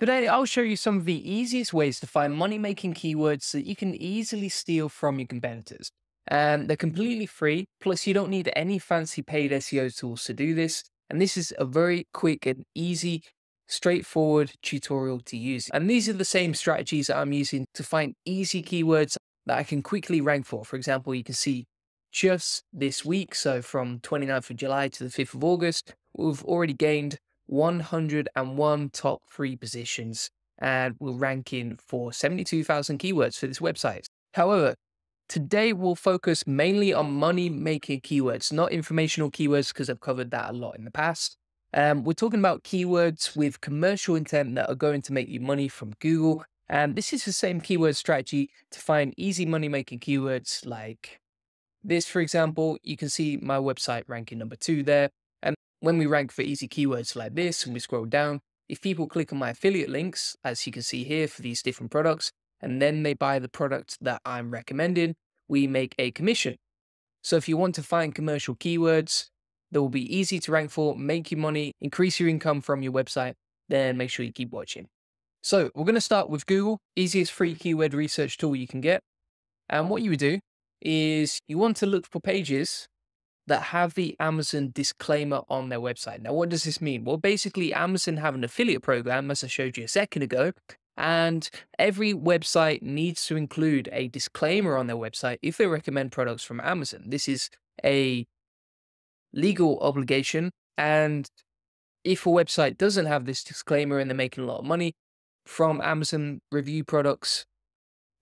Today, I'll show you some of the easiest ways to find money making keywords that you can easily steal from your competitors. And they're completely free, plus, you don't need any fancy paid SEO tools to do this. And this is a very quick and easy, straightforward tutorial to use. And these are the same strategies that I'm using to find easy keywords that I can quickly rank for. For example, you can see just this week, so from 29th of July to the 5th of August, we've already gained 101 top three positions and we're ranking for 72,000 keywords for this website. However, today we'll focus mainly on money making keywords, not informational keywords, because I've covered that a lot in the past. Um, we're talking about keywords with commercial intent that are going to make you money from Google. And this is the same keyword strategy to find easy money making keywords like this, for example. You can see my website ranking number two there when we rank for easy keywords like this and we scroll down, if people click on my affiliate links, as you can see here for these different products, and then they buy the product that I'm recommending, we make a commission. So if you want to find commercial keywords that will be easy to rank for, make you money, increase your income from your website, then make sure you keep watching. So we're going to start with Google, easiest free keyword research tool you can get. And what you would do is you want to look for pages that have the Amazon disclaimer on their website. Now, what does this mean? Well, basically, Amazon have an affiliate program, as I showed you a second ago, and every website needs to include a disclaimer on their website if they recommend products from Amazon. This is a legal obligation. And if a website doesn't have this disclaimer and they're making a lot of money from Amazon review products,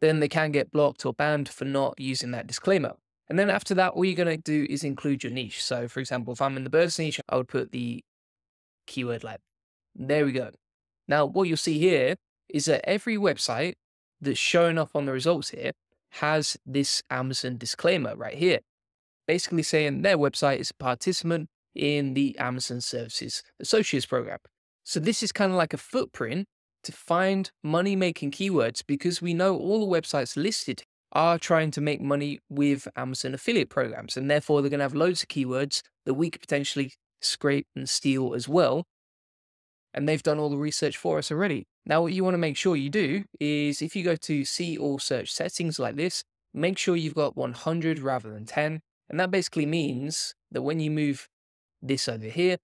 then they can get blocked or banned for not using that disclaimer. And then after that, all you're going to do is include your niche. So for example, if I'm in the birds niche, I would put the keyword lab. There we go. Now, what you'll see here is that every website that's showing up on the results here has this Amazon disclaimer right here, basically saying their website is a participant in the Amazon Services Associates program. So this is kind of like a footprint to find money making keywords because we know all the websites listed are trying to make money with Amazon affiliate programs. And therefore, they're going to have loads of keywords that we could potentially scrape and steal as well. And they've done all the research for us already. Now, what you want to make sure you do is if you go to see all search settings like this, make sure you've got 100 rather than 10. And that basically means that when you move this over here,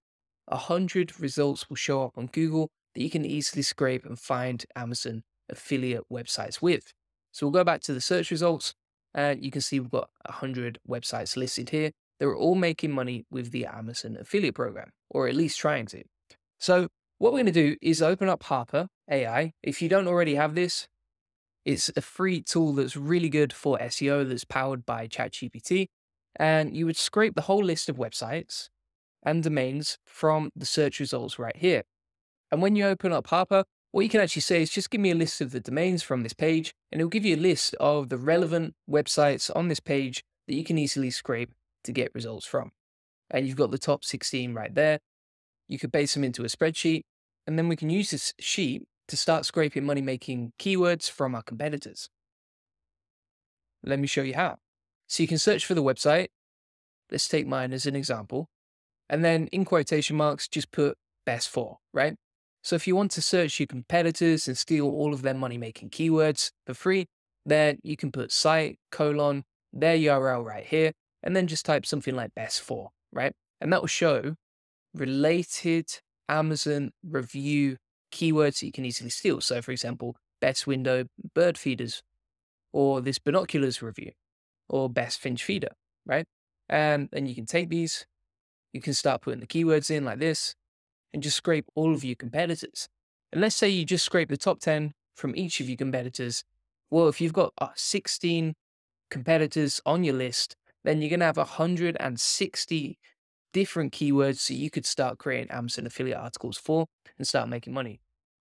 100 results will show up on Google that you can easily scrape and find Amazon affiliate websites with. So we'll go back to the search results and you can see we've got 100 websites listed here. They're all making money with the Amazon affiliate program, or at least trying to. So what we're going to do is open up HARPA AI. If you don't already have this, it's a free tool that's really good for SEO that's powered by ChatGPT. And you would scrape the whole list of websites and domains from the search results right here. And when you open up HARPA, what you can actually say is just give me a list of the domains from this page, and it'll give you a list of the relevant websites on this page that you can easily scrape to get results from. And you've got the top 16 right there. You could base them into a spreadsheet, and then we can use this sheet to start scraping money making keywords from our competitors. Let me show you how. So you can search for the website. Let's take mine as an example. And then in quotation marks, just put best for, right? So if you want to search your competitors and steal all of their money making keywords for free, then you can put site colon their URL right here, and then just type something like best for, right? And that will show related Amazon review keywords that you can easily steal. So for example, best window bird feeders, or this binoculars review, or best finch feeder, right? And then you can take these, you can start putting the keywords in like this, and just scrape all of your competitors. And let's say you just scrape the top 10 from each of your competitors. Well, if you've got uh, 16 competitors on your list, then you're going to have 160 different keywords so you could start creating Amazon affiliate articles for and start making money.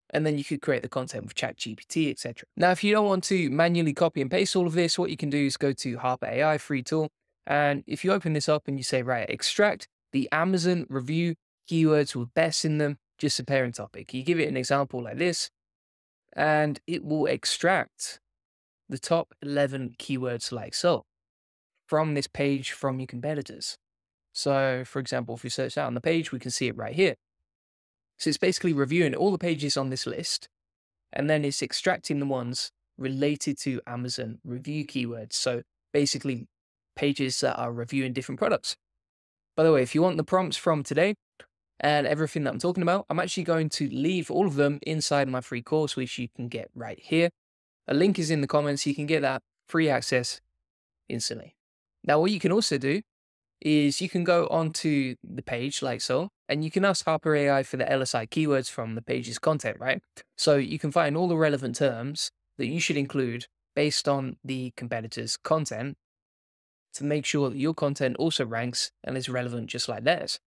And then you could create the content with ChatGPT, etc. Now, if you don't want to manually copy and paste all of this, what you can do is go to HARPA AI free tool. And if you open this up and you say, right, extract the Amazon review keywords with best in them, just a parent topic. You give it an example like this, and it will extract the top 11 keywords like so from this page from your competitors. So, for example, if we search that on the page, we can see it right here. So it's basically reviewing all the pages on this list and then it's extracting the ones related to Amazon review keywords. So basically, pages that are reviewing different products. By the way, if you want the prompts from today and everything that I'm talking about, I'm actually going to leave all of them inside my free course, which you can get right here. A link is in the comments. You can get that free access instantly. Now, what you can also do is you can go onto the page like so, and you can ask HARPA AI for the LSI keywords from the page's content, right? So you can find all the relevant terms that you should include based on the competitor's content to make sure that your content also ranks and is relevant just like theirs.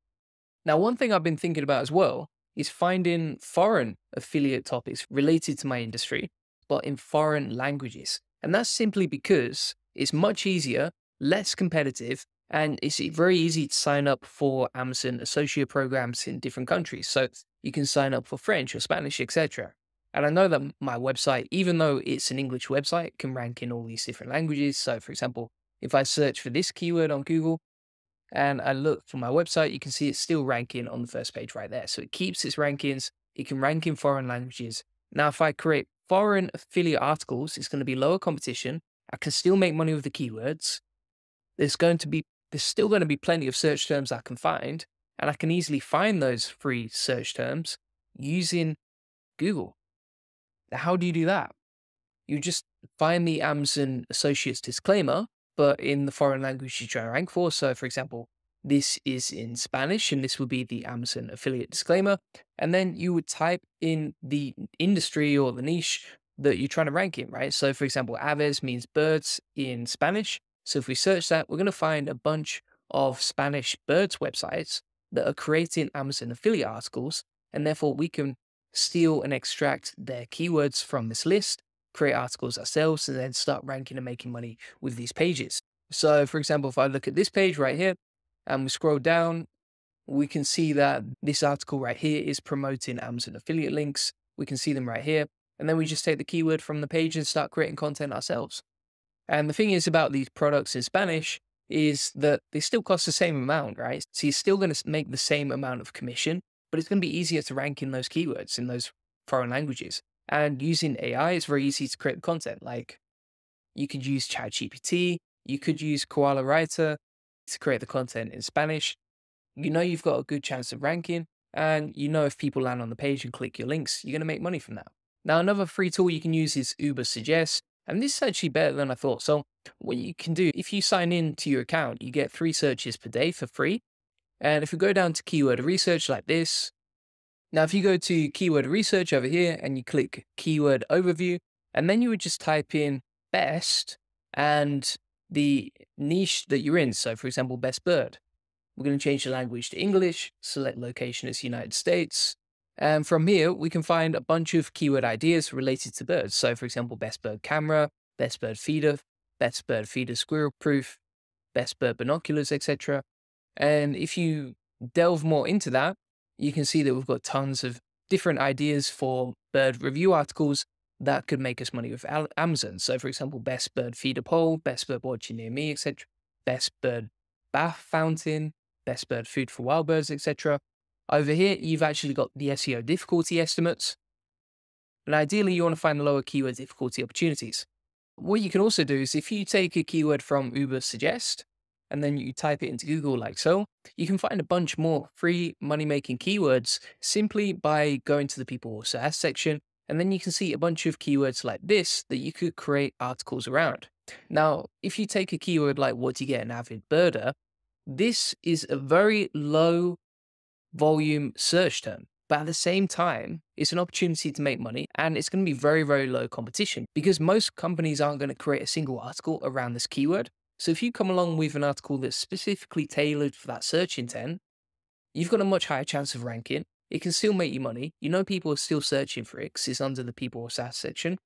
Now, one thing I've been thinking about as well is finding foreign affiliate topics related to my industry, but in foreign languages. And that's simply because it's much easier, less competitive, and it's very easy to sign up for Amazon associate programs in different countries. So you can sign up for French or Spanish, etc. And I know that my website, even though it's an English website, can rank in all these different languages. So, for example, if I search for this keyword on Google and I look for my website, you can see it's still ranking on the first page right there. So it keeps its rankings. It can rank in foreign languages. Now, if I create foreign affiliate articles, it's going to be lower competition. I can still make money with the keywords. There's going to be there's still going to be plenty of search terms I can find, and I can easily find those free search terms using Google. Now, How do you do that? You just find the Amazon Associates disclaimer, but in the foreign language you try to rank for. So, for example, this is in Spanish, and this would be the Amazon affiliate disclaimer. And then you would type in the industry or the niche that you're trying to rank in, right? So, for example, aves means birds in Spanish. So, if we search that, we're going to find a bunch of Spanish birds websites that are creating Amazon affiliate articles. And therefore, we can steal and extract their keywords from this list create articles ourselves and then start ranking and making money with these pages. So, for example, if I look at this page right here and we scroll down, we can see that this article right here is promoting Amazon affiliate links. We can see them right here. And then we just take the keyword from the page and start creating content ourselves. And the thing is about these products in Spanish is that they still cost the same amount, right? So you're still going to make the same amount of commission, but it's going to be easier to rank in those keywords in those foreign languages. And using AI, it's very easy to create content. Like you could use ChatGPT, you could use Koala Writer to create the content in Spanish. You know you've got a good chance of ranking, and you know if people land on the page and click your links, you're going to make money from that. Now, another free tool you can use is Ubersuggest, and this is actually better than I thought. So, what you can do, if you sign in to your account, you get three searches per day for free. And if you go down to keyword research like this, now, if you go to keyword research over here and you click keyword overview, and then you would just type in best and the niche that you're in. So, for example, best bird. We're going to change the language to English, select location as United States. And from here, we can find a bunch of keyword ideas related to birds. So, for example, best bird camera, best bird feeder, best bird feeder squirrel proof, best bird binoculars, etc. And if you delve more into that, you can see that we've got tons of different ideas for bird review articles that could make us money with Amazon. So, for example, best bird feeder pole, best bird watching near me, etc. Best bird bath fountain, best bird food for wild birds, etc. Over here, you've actually got the SEO difficulty estimates. And ideally, you want to find the lower keyword difficulty opportunities. What you can also do is if you take a keyword from Ubersuggest and then you type it into Google like so, you can find a bunch more free money making keywords simply by going to the people also ask section. And then you can see a bunch of keywords like this that you could create articles around. Now, if you take a keyword like what you get an avid birder, this is a very low volume search term. But at the same time, it's an opportunity to make money and it's going to be very, very low competition because most companies aren't going to create a single article around this keyword. So if you come along with an article that's specifically tailored for that search intent, you've got a much higher chance of ranking. It can still make you money. You know people are still searching for it because it's under the people also ask section.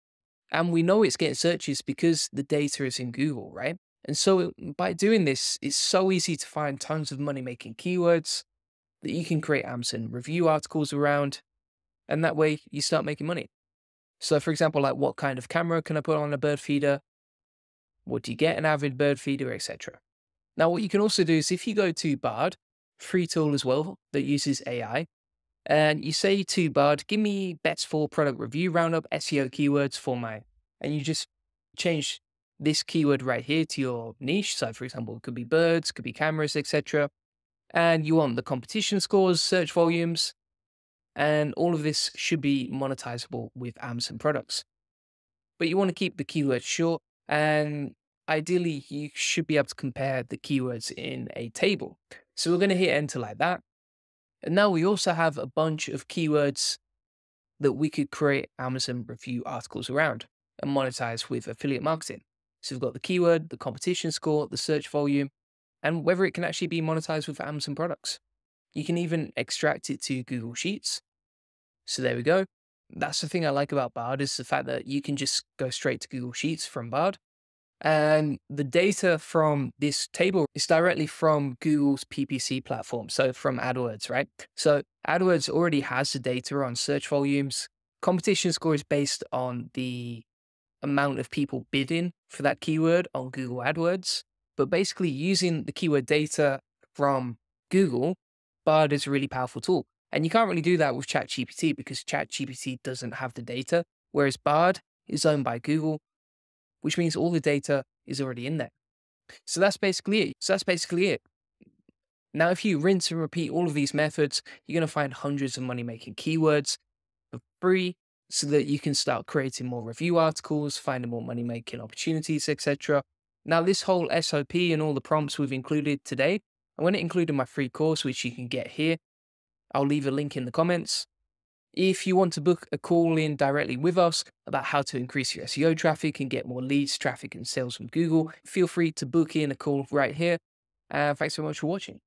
And we know it's getting searches because the data is in Google, right? And so mm, by doing this, it's so easy to find tons of money making keywords that you can create Amazon review articles around. And that way you start making money. So for example, like what kind of camera can I put on a bird feeder? What do you get an avid bird feeder, etc. Now, what you can also do is if you go to Bard, free tool as well that uses AI, and you say to Bard, give me best for product review roundup SEO keywords for my, and you just change this keyword right here to your niche. So, for example, it could be birds, could be cameras, etc. And you want the competition scores, search volumes, and all of this should be monetizable with Amazon products. But you want to keep the keywords short, and ideally, you should be able to compare the keywords in a table. So, we're going to hit enter like that. And now we also have a bunch of keywords that we could create Amazon review articles around and monetize with affiliate marketing. So we've got the keyword, the competition score, the search volume, and whether it can actually be monetized with Amazon products. You can even extract it to Google Sheets. So there we go. That's the thing I like about Bard is the fact that you can just go straight to Google Sheets from Bard. And the data from this table is directly from Google's PPC platform. So from AdWords, right? So AdWords already has the data on search volumes. Competition score is based on the amount of people bidding for that keyword on Google AdWords. But basically, using the keyword data from Google, Bard is a really powerful tool. And you can't really do that with ChatGPT because ChatGPT doesn't have the data, whereas Bard is owned by Google, which means all the data is already in there. So that's basically it. So that's basically it. Now, if you rinse and repeat all of these methods, you're going to find hundreds of money making keywords for free so that you can start creating more review articles, finding more money making opportunities, etc. Now, this whole SOP and all the prompts we've included today, I'm going to include in my free course, which you can get here. I'll leave a link in the comments. If you want to book a call in directly with us about how to increase your SEO traffic and get more leads, traffic, and sales from Google, feel free to book in a call right here. Uh, thanks so much for watching.